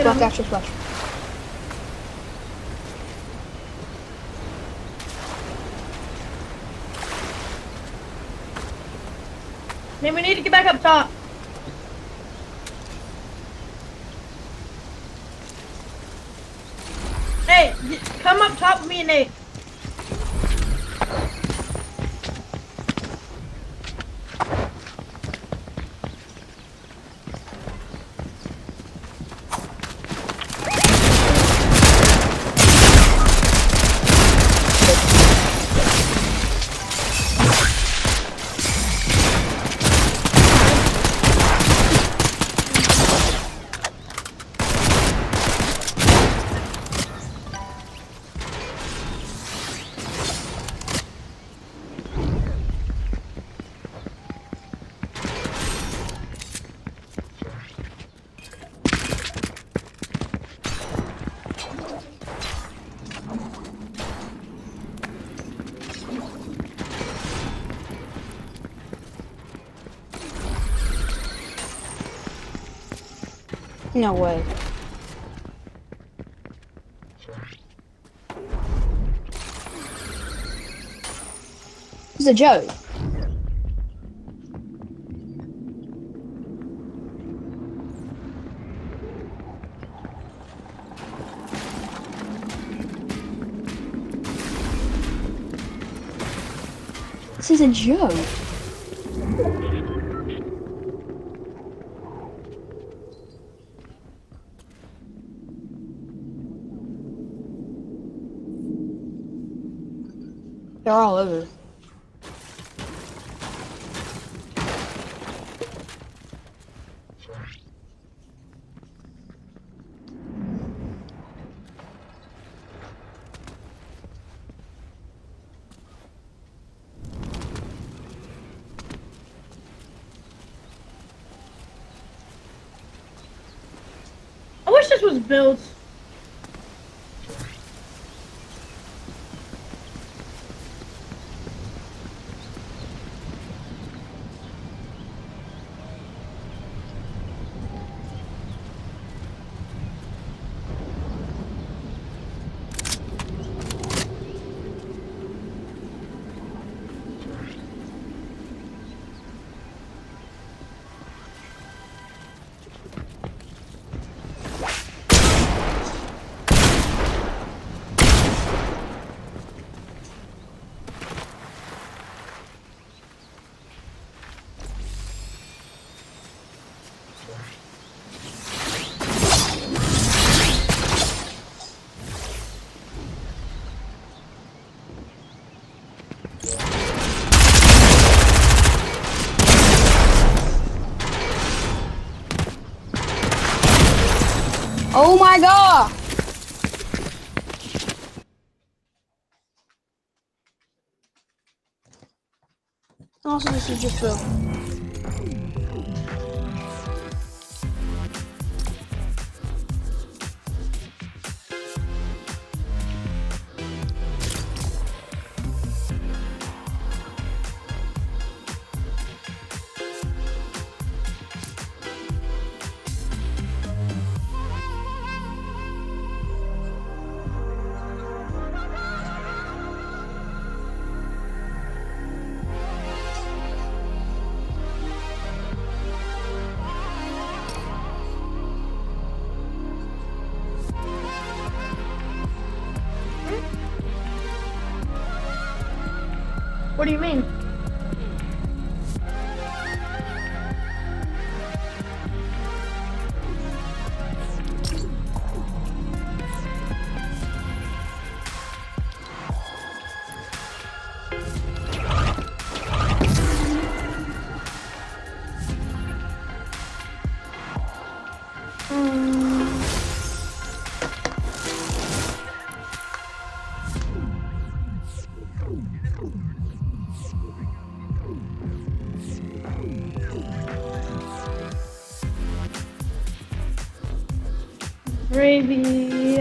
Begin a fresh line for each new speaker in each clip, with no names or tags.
Hit
Black after splash.
Nate, we need to get back up top. Hey, come up top with me and Nate.
No way. This is a joke. This is a joke. They're all over.
I wish this was built.
Oh my god! Also, this is just a.
What do you mean? Gravy,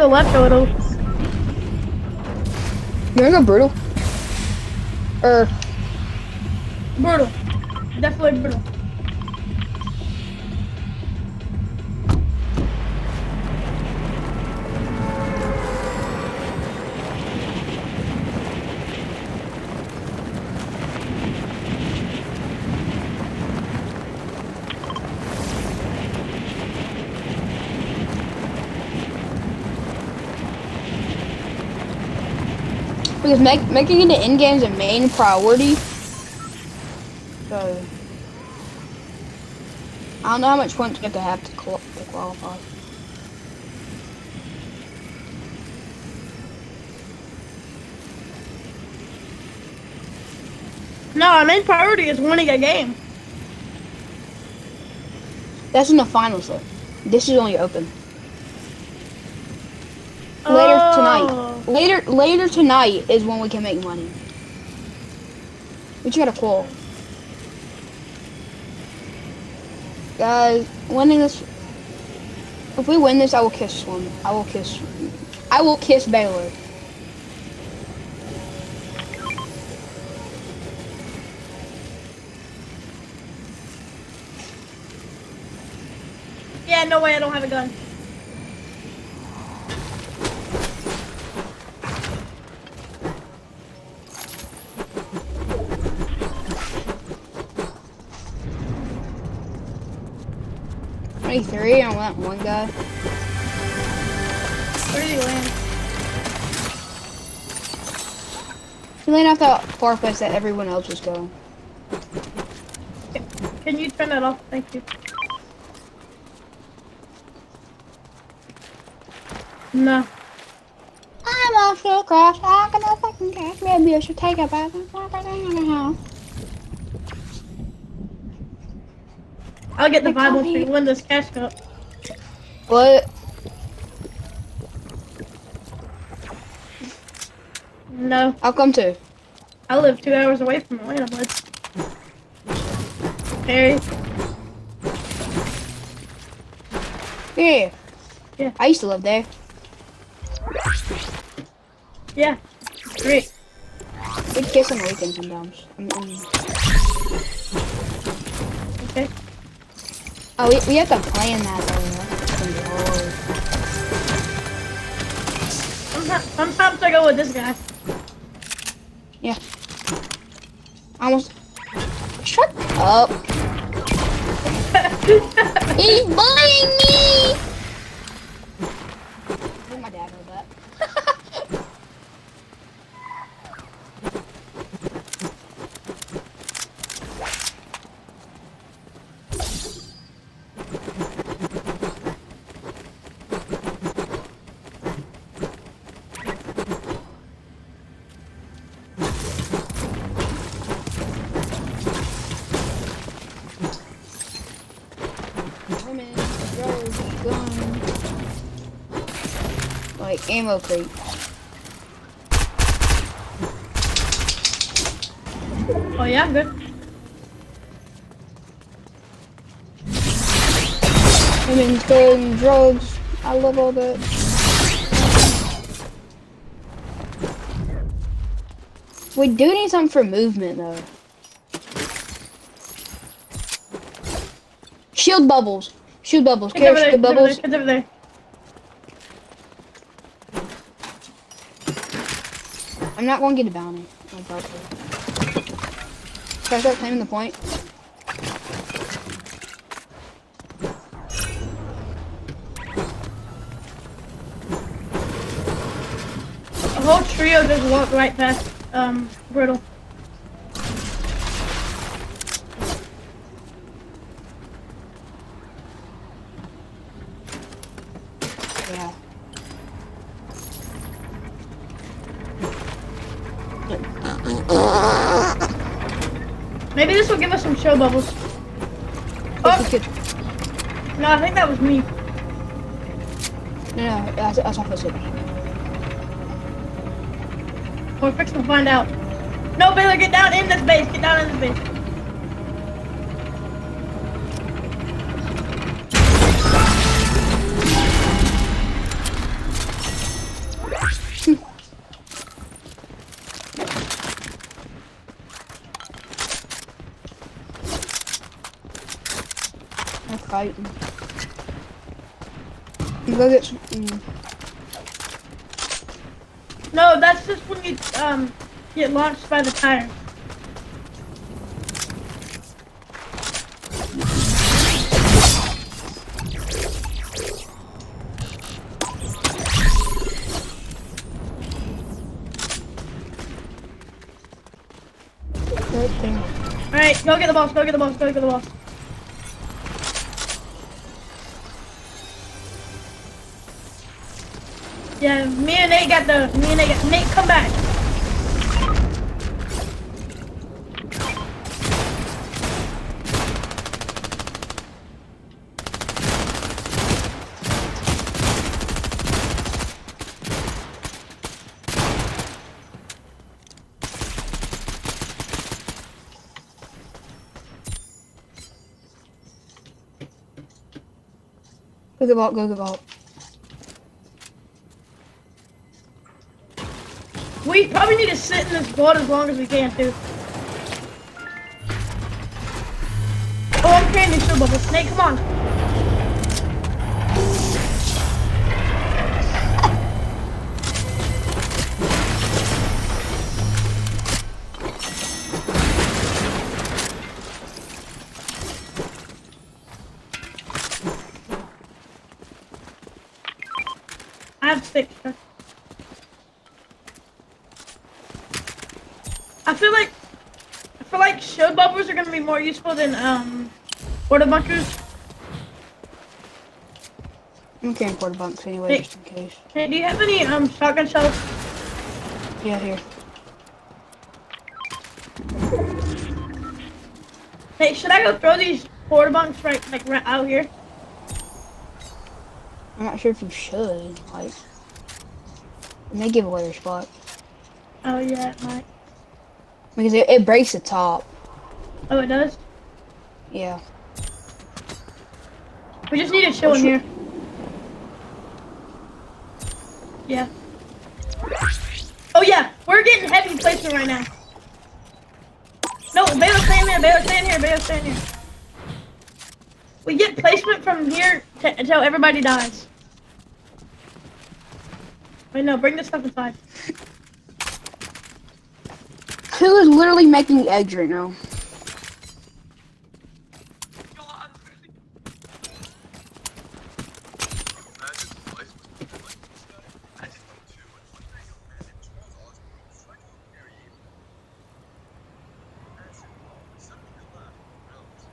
the left a little.
You wanna go brutal? Or because make, making it to end game is a main priority. So I don't know how much points you have to have to, to qualify.
No, our main priority is winning a game.
That's in the finals though. This is only open. Later
Oh.
tonight. Later later tonight is when we can make money. We you gotta call. Guys, winning this if we win this I will kiss one. I will kiss I will kiss Baylor.
Yeah, no way, I don't have a gun.
Three on that one guy.
Where did he land?
He landed off the far place that everyone else was going.
Can you turn that off? Thank you. No.
I'm off to crash. I'm gonna fucking crash. Maybe I should take a bath and walk around the house.
I'll get the Bible
can't
to win this cash cup.
What?
No,
I'll come too.
I live two hours away from Atlanta, bud. Harry,
Yeah.
Yeah.
I used to live there.
yeah, great.
We'd kiss on the weekend sometimes. I mean, oh, we, we have to plan that though. That's gonna be hard.
Sometimes, sometimes I go with this guy.
Yeah. almost. Shut up. He's bullying me! Ammo crate.
Oh yeah, I'm good.
Women's gun, drugs. I love all that. We do need something for movement though. Shield bubbles. Shield bubbles.
It's over there. It's over there.
bubbles.
It's over there.
I'm not going to get a bounty. To. Should I start claiming the point?
The whole trio just walked right past um Brittle.
Yeah.
Maybe this will give us some shield bubbles. Oh,
good.
no, I think that was me.
No, no, that's, that's off the city.
We're fixing to find out. No, Baylor, get down in this base. Get down in this base.
Fighting. You Go get some. Mm.
No, that's just when you um get launched by the tire. All right, go get the boss. Go get the boss. Go get the boss. Yeah, me and Nate got the. Me and Nate got. Nate, come back.
Go get vault. Go get vault.
We probably need to sit in this boat as long as we can too. Oh, I'm carrying these shield bubbles. Nate, come on. I have six. I feel like I feel like shield bubbles are gonna be more useful than um water bunkers.
I'm carrying quarter bunks anyway,
Hey.
just in case.
Hey, do you have any um shotgun shells?
Yeah, here.
Hey, should I go throw these water bunks right like right out here?
I'm not sure if you should. Like, may give away your spot
Oh yeah, it might.
Because it, it breaks the top.
Oh, it does.
Yeah.
We just need a shield in here. Yeah. Oh yeah, we're getting heavy placement right now. No, Baylor, stay in here. Baylor, stay in here. Baylor, stay in here. We get placement from here to, until everybody dies. Wait, no, bring this stuff inside.
Who is literally making eggs right now?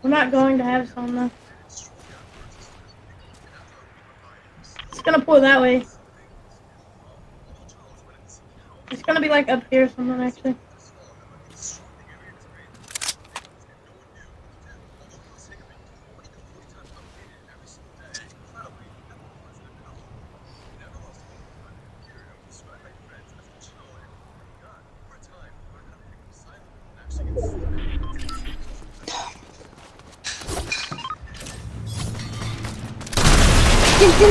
We're not going to have some though. It's gonna pull that way. It's gonna be like up here somewhere actually. Go,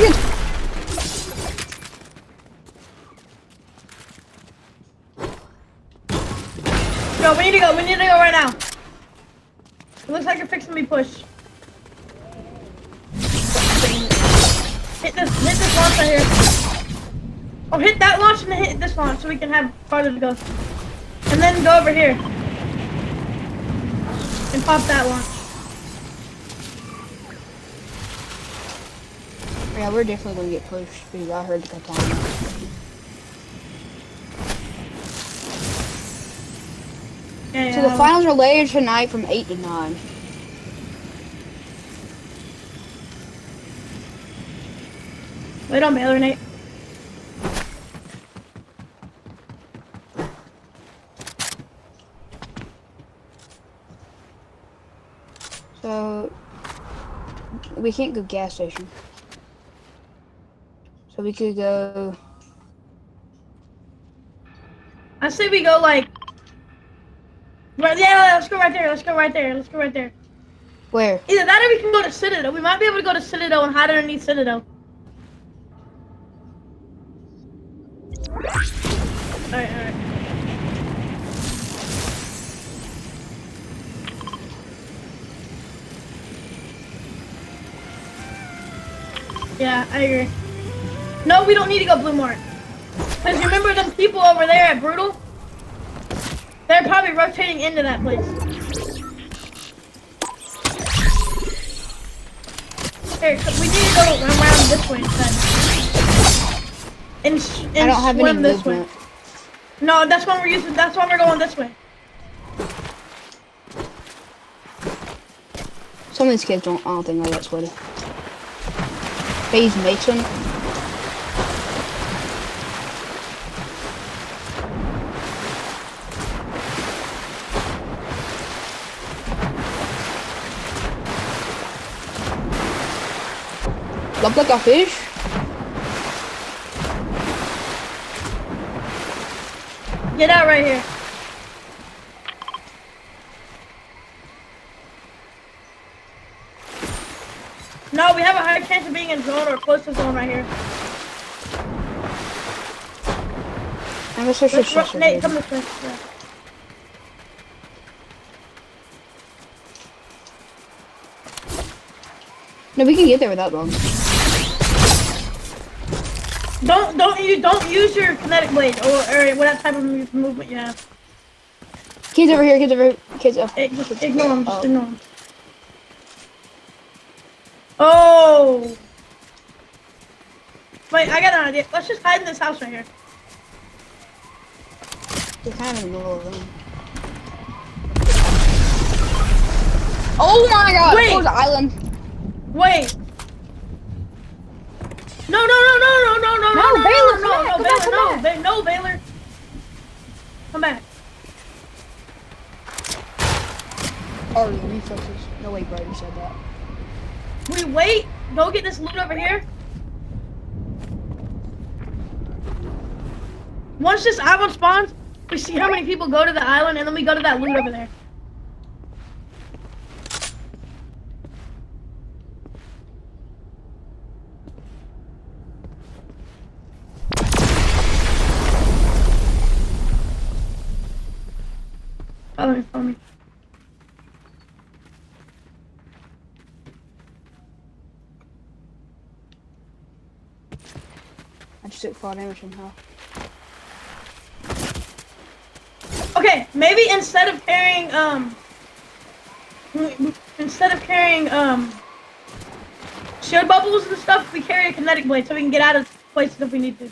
we need to go. We need to go right now. It looks like you're fixing me push. Hit this, hit this launch right here. Oh, hit that launch and hit this launch so we can have farther to go. And then go over here. And pop that launch.
Yeah, we're definitely gonna get pushed because I heard the katana.
Yeah,
So
yeah.
the finals are later tonight from 8 to 9.
Wait on Baylor, Nate.
So we can't go gas station. We could go.
I say we go like. Right, yeah, let's go right there. Let's go right there. Let's go right there.
Where?
Either that or we can go to Citadel. We might be able to go to Citadel and hide underneath Citadel. We don't need to go Blue Mark. Because remember them people over there at Brutal? They're probably rotating into that place. Here, we need to go around this way instead. And, and
I don't have any
this
movement.
way. No, that's why we're using. That's why we're going this way.
Some of these kids don't. I don't think they're that sweaty. Phase Mason. Look like a fish.
Get out right here. No, we have a higher chance of being in zone or close to zone right here.
I'm gonna search
Let's
for
Nate, come this way. Yeah.
No, we can get there without them.
Don't don't you don't use your kinetic blade or, or what type of movement you have.
Kids over here, kids over here, kids up.
Ig- just ignore them. Just
Oh.
ignore them. Oh. Wait, I got an idea. Let's just hide in this house right here.
They're kind of in the middle of the room. Oh my god!
Wait.
Wait! the island.
Wait. No, no, no, no, no, no, no,
No,
no,
Baylor,
no, no, no, Baylor,
come
no,
back.
Ba- no, Baylor. Come back.
Oh, the reflexes. No way, Brady said that.
We wait. Go get this loot over here. Once this island spawns, we see how many people go to the island, and then we go to that loot over there. Follow me, follow me.
Damage somehow.
Okay, maybe instead of carrying um instead of carrying um shield bubbles and stuff, we carry a kinetic blade so we can get out of places if we need to.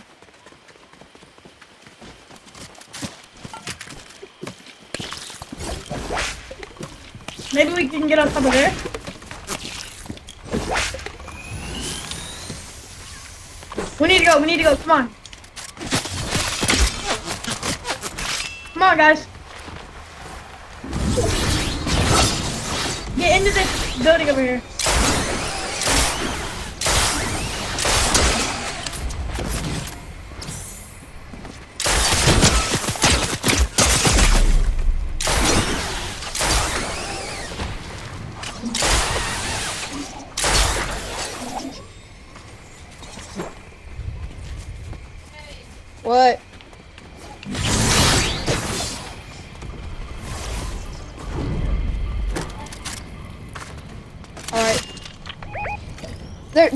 Maybe we can get on top of there. We need to go, we need to go, come on. Come on, guys. Get into this building over here.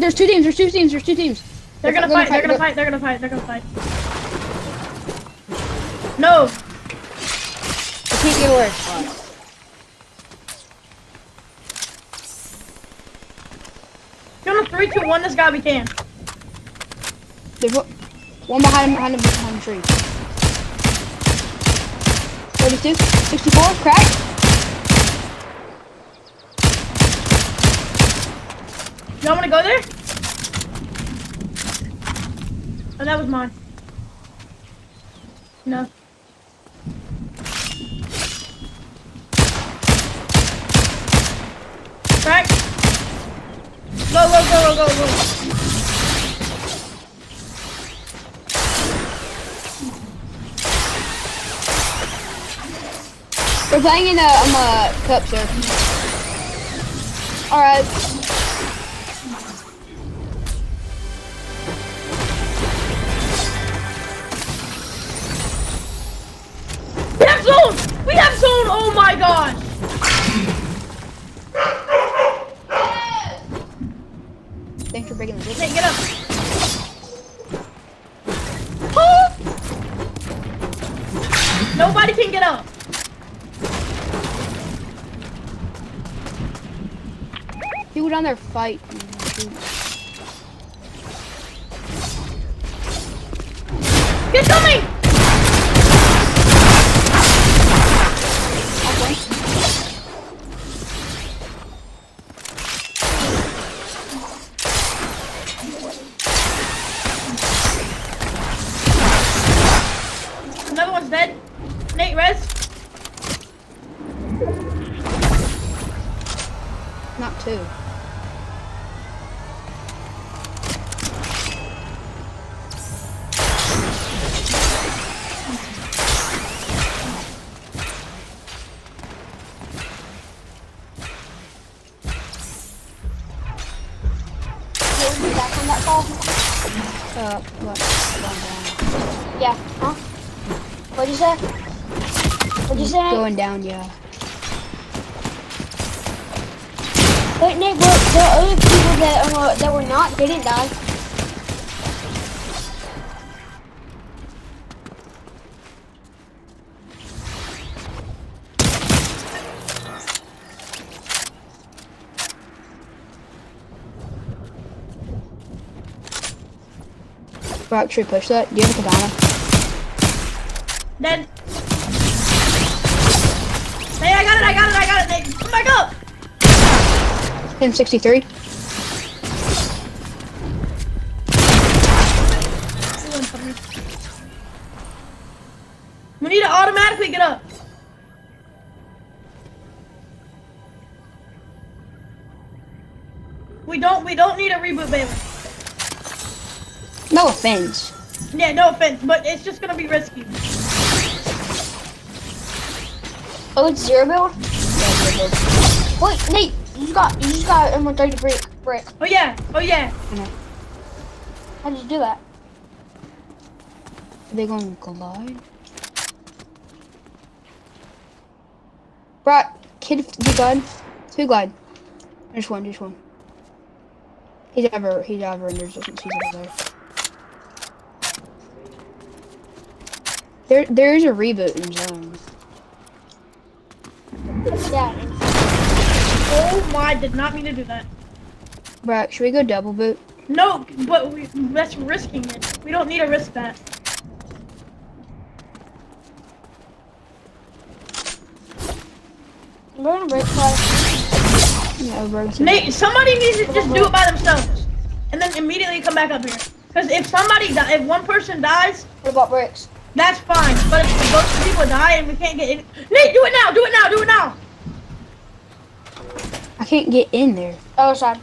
There's two teams. There's two teams. There's two teams.
They're gonna fight. They're gonna fight. They're gonna fight. They're gonna fight. No.
I can't get away.
You want a three, two, one, this guy we can.
There's one, one behind him, behind him, behind the tree. 32, 64, crack.
Y'all wanna go there? Oh, that was mine. No. Crack. Go, go, go, go, go, go.
We're playing in a, um, a cup, sir. Alright.
Zone! We have zone! Oh my gosh!
Thanks for breaking the zip.
Nate, get up. Nobody can get up.
People down there fight. Uh, what?
Yeah. Huh? What'd you say? What'd you say?
Going down, yeah.
Wait, Nate, but the other people that uh, that were not didn't die.
We push that? Do you have a katana?
Dead. Nate, I got it, I got it, I got it, Nate. Come back up.
Him 63.
We need to automatically get up. We don't we don't need a reboot Bailey.
No offense.
Yeah, no offense, but it's just gonna be risky.
Oh, it's zero bill. Wait, Nate, you just got you just got um, 30 brick brick.
Oh yeah, oh yeah.
How did you do that?
Are they to collide? Brock, kid, do glide. Two glide. Just one, just one. He's ever, he's ever in there's he's over there. There, there is a reboot in Jones.
Yeah.
Oh my, did not mean to do that.
Brock, should we go double boot?
No, but we, that's risking it. We don't need to risk that.
We're gonna break class.
Yeah, Brock.
Nate, somebody needs to just do it by themselves, and then immediately come back up here. Because if somebody, di- if one person dies,
What about bricks?
That's fine. But if both people die and we can't get in, Nate, do it now, do it now, do it now.
I can't get in there.
Oh, side.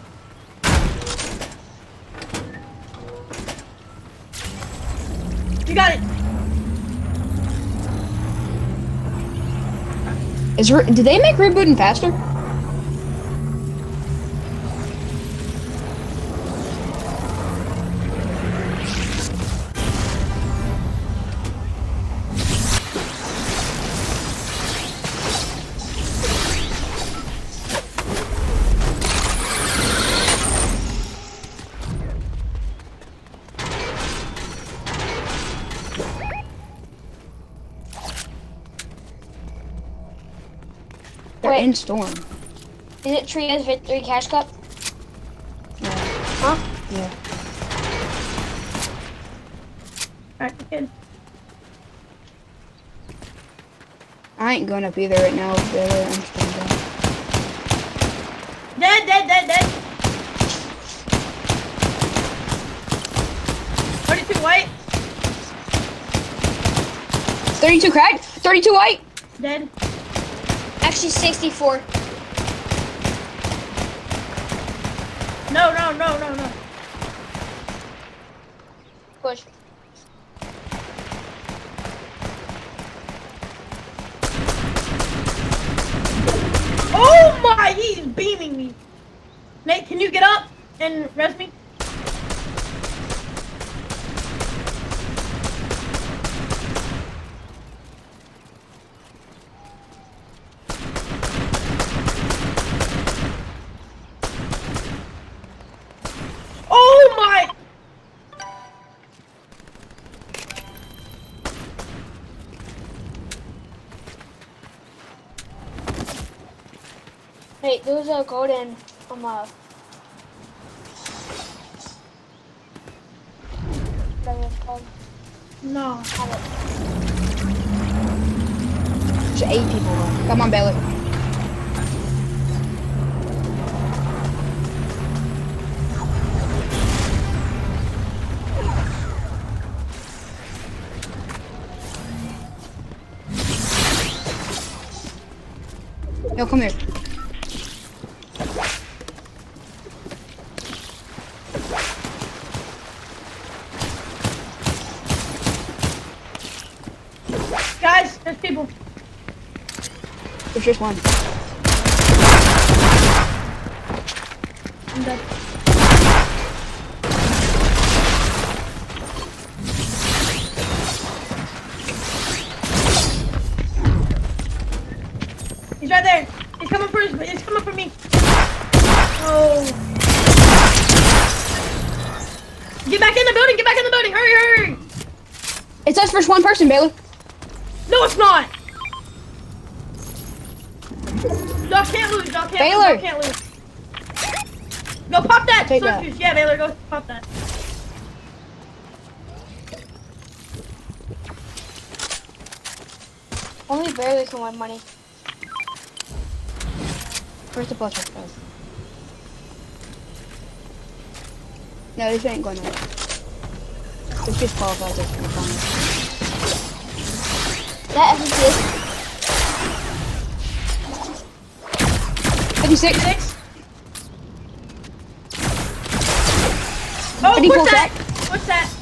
You got it.
Is re- did they make rebooting faster? They're in storm.
Is it Trios Victory Cash Cup?
Yeah.
Huh?
Yeah.
Alright, good.
I ain't going up either right now. Baylor. I'm just gonna go.
Dead, dead, dead, dead. 32 white.
32 cracked. 32 white.
Dead.
Actually, 64.
No, no, no, no, no.
Push.
Oh my, he's beaming me. Nate, can you get up and res me? Oh my!
Hey, there's a it's called.
No.
There's eight people. Come on, Baylor. Yo, come here.
Guys, there's people.
There's just one.
I'm dead. He's right there. He's coming for his, he's coming for me. Oh. Get back in the building, get back in the building. Hurry, hurry.
It's us versus one person, Baylor.
No, it's not. Y'all can't lose, y'all can't
Baylor.
lose, y'all can't lose. Go pop that
Take that.
Yeah, Baylor, go pop that.
Only barely can win money.
Where's the plus guys? No, this ain't going nowhere. This just qualifies us for the finals.
That FNC
56.
Six. Oh, push that. Push that.